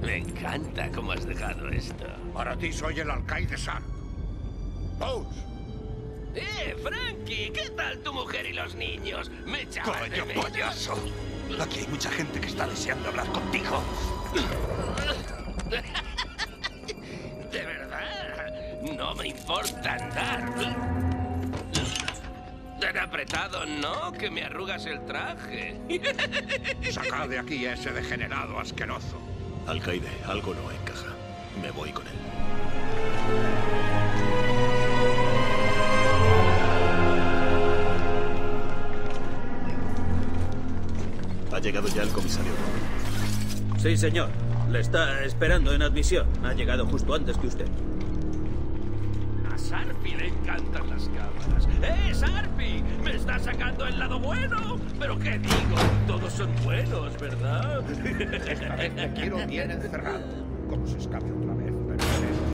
Me encanta cómo has dejado esto. Para ti soy el alcaide San. ¡Vos! ¡Eh, Frankie! ¿Qué tal tu mujer y los niños? Me echabas de ¡Coño, payaso! Aquí hay mucha gente que está deseando hablar contigo. De verdad, no me importa andar. Apretado, ¿no? Que me arrugas el traje. Sacad de aquí a ese degenerado asqueroso. Alcaide, algo no encaja. Me voy con él. Ha llegado ya el comisario. Sí, señor. Le está esperando en admisión. Ha llegado justo antes que usted. A Sarpi le encantan las cámaras. ¡Eh, Sarpi! ¡Me está sacando el lado bueno! ¿Pero qué digo? Todos son buenos, ¿verdad? Esta vez te quiero bien encerrado. Como se escape otra vez,